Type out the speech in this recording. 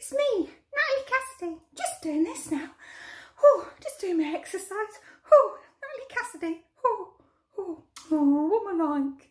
It's me, Natalie Cassidy, just doing this now. Oh, just doing my exercise. Oh, Natalie Cassidy. Oh, oh, oh, what am I like?